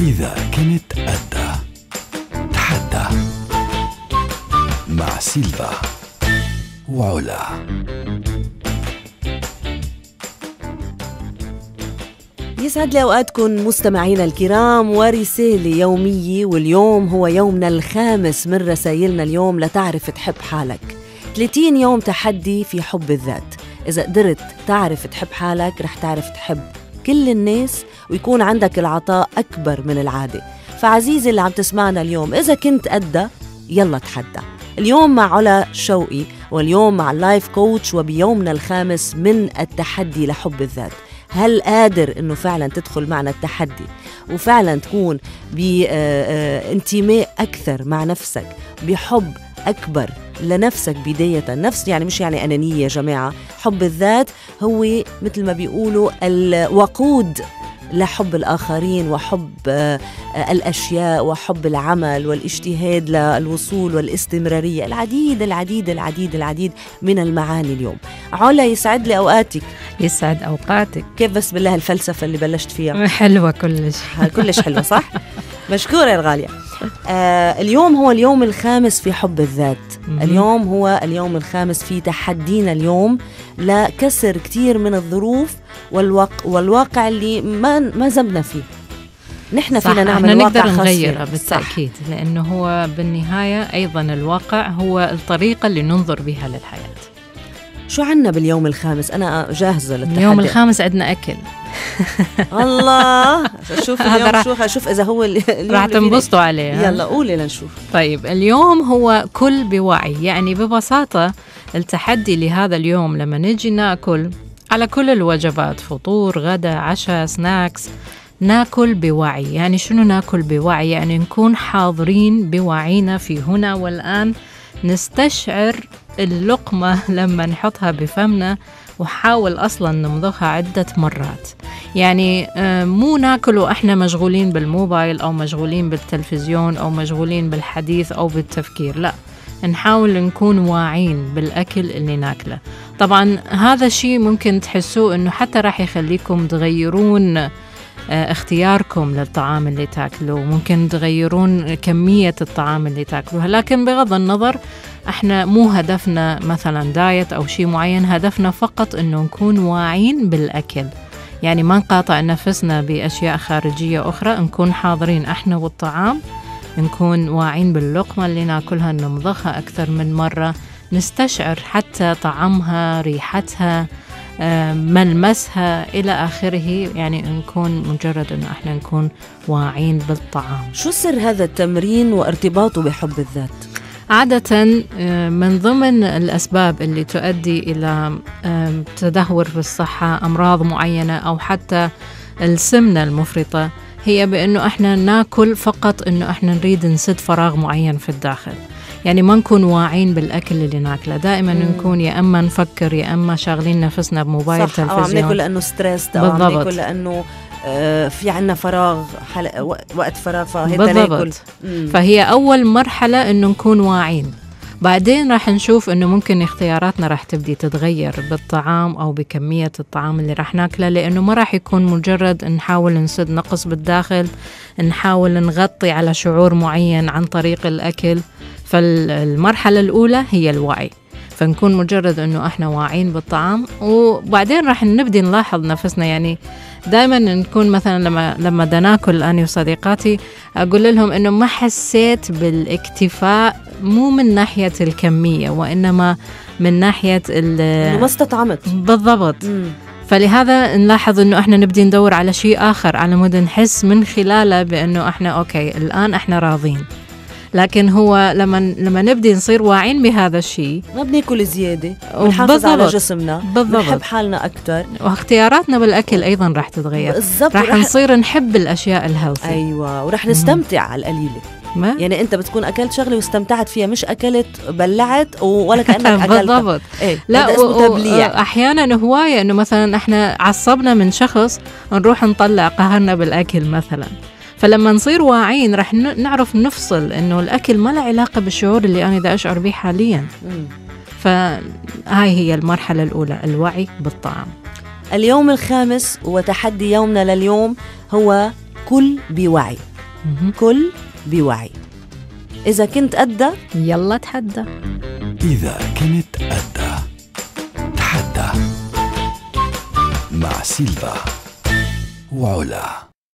إذا كنت قدها تحدى مع سيلفا وعلا. يسعد لي أوقاتكم مستمعينا الكرام ورساله يوميه واليوم هو يومنا الخامس. من رسائلنا اليوم لتعرف تحب حالك. 30 يوم تحدي في حب الذات. إذا قدرت تعرف تحب حالك رح تعرف تحب كل الناس ويكون عندك العطاء أكبر من العادة. فعزيزي اللي عم تسمعنا اليوم إذا كنت قدها يلا تحدى. اليوم مع علا شوقي واليوم مع اللايف كوتش وبيومنا الخامس من التحدي لحب الذات. هل قادر إنه فعلا تدخل معنا التحدي؟ وفعلا تكون بانتماء أكثر مع نفسك بحب أكبر لنفسك بداية نفس يعني مش يعني أنانية يا جماعة. حب الذات هو مثل ما بيقولوا الوقود لحب الآخرين وحب آه، الأشياء وحب العمل والاجتهاد للوصول والاستمرارية. العديد العديد العديد العديد من المعاني اليوم. علا يسعد لي أوقاتك. يسعد أوقاتك. كيف بس بالله الفلسفة اللي بلشت فيها؟ حلوة كلش. كلش حلوة صح؟ مشكورة يا الغالية. آه اليوم هو اليوم الخامس في حب الذات. اليوم هو اليوم الخامس في تحدينا اليوم لكسر كثير من الظروف والواقع, والواقع اللي ما ما زمنا فيه. نحن فينا نعمل إحنا واقع نقدر نغيره. بالتأكيد لأنه هو بالنهاية أيضا الواقع هو الطريقة اللي ننظر بها للحياة. شو عنا باليوم الخامس؟ أنا جاهزة للتحدي. اليوم الخامس عندنا أكل. الله. شوف اليوم شو شوف إذا هو اللي اليوم فينا- تنبسطوا عليه؟ يلا قولي لنشوف. طيب اليوم هو كل بوعي. يعني ببساطة التحدي لهذا اليوم لما نجي ناكل على كل الوجبات فطور غدا عشاء سناكس ناكل بوعي. يعني شنو ناكل بوعي؟ يعني نكون حاضرين بوعينا في هنا والآن. نستشعر اللقمة لما نحطها بفمنا. وحاول أصلا نمضغها عدة مرات. يعني آه، مو ناكل وإحنا مشغولين بالموبايل أو مشغولين بالتلفزيون أو مشغولين بالحديث أو بالتفكير لا. نحاول نكون واعين بالأكل اللي ناكله. طبعا هذا الشيء ممكن تحسوه أنه حتى راح يخليكم تغيرون آه، اختياركم للطعام اللي تاكلوه. ممكن تغيرون كمية الطعام اللي تاكلوها. لكن بغض النظر إحنا مو هدفنا مثلا دايت أو شيء معين هدفنا فقط إنه نكون واعين بالأكل. يعني ما نقاطع نفسنا بأشياء خارجية أخرى نكون حاضرين إحنا والطعام نكون واعين باللقمة اللي ناكلها نمضغها أكثر من مرة نستشعر حتى طعمها ريحتها ملمسها إلى آخره. يعني نكون مجرد إنه إحنا نكون واعين بالطعام. شو سر هذا التمرين وارتباطه بحب الذات؟ عادة آه، من ضمن الأسباب اللي تؤدي إلى آم، تدهور في الصحة أمراض معينة أو حتى السمنة المفرطة هي بأنه إحنا ناكل فقط أنه إحنا نريد نسد فراغ معين في الداخل يعني ما نكون واعين بالأكل اللي ناكله دائما مم. نكون يا أما نفكر يا أما شاغلين نفسنا بموبايل صح أو عم ناكل تلفزيون لأنه ستريس أو عم بالضبط. ناكل لأنه آه، في عنا فراغ حلقة وقت فراغ فهيك بالضبط. فهي أول مرحلة إنه نكون واعين بعدين راح نشوف إنه ممكن اختياراتنا راح تبدي تتغير بالطعام أو بكمية الطعام اللي راح ناكله لأنه ما راح يكون مجرد نحاول نسد نقص بالداخل نحاول نغطي على شعور معين عن طريق الأكل. فالمرحلة الأولى هي الوعي. فنكون مجرد إنه إحنا واعيين بالطعام. وبعدين راح نبدي نلاحظ نفسنا يعني دائما نكون مثلا لما لما ناكل اني وصديقاتي أقول لهم إنه ما حسيت بالاكتفاء مو من ناحية الكمية وإنما من ناحية ما استطعمت. بالضبط. مم. فلهذا نلاحظ إنه إحنا نبدي ندور على شيء آخر على مود نحس من خلاله بإنه إحنا okay الآن إحنا راضين لكن هو لما لما نبدي نصير واعين بهذا الشيء ما بناكل زيادة بنحافظ على. جسمنا بالضبط. بنحب حالنا أكثر واختياراتنا بالأكل أيضا راح تتغير. بالضبط. راح ورح- نصير نحب الأشياء ال healthy أيوه. ورح نستمتع على القليلة. ما؟ يعني أنت بتكون أكلت شغلة واستمتعت فيها مش أكلت بلعت ولا كأنك أكلتها. بالضبط. إيه لا اسمه تبليع. أحيانا هواية إنه مثلا إحنا عصبنا من شخص نروح نطلع قهرنا بالأكل مثلا. فلما نصير واعيين رح نعرف نفصل إنه الأكل ما له علاقة بالشعور اللي أنا دا أشعر به حاليا. فهاي هي المرحلة الأولى الوعي بالطعام. اليوم الخامس وتحدي يومنا لليوم هو كل بوعي. كل بوعي. إذا كنت قدها يلا تحدى. إذا كنت قدها تحدى. مع سيلفا وعلا.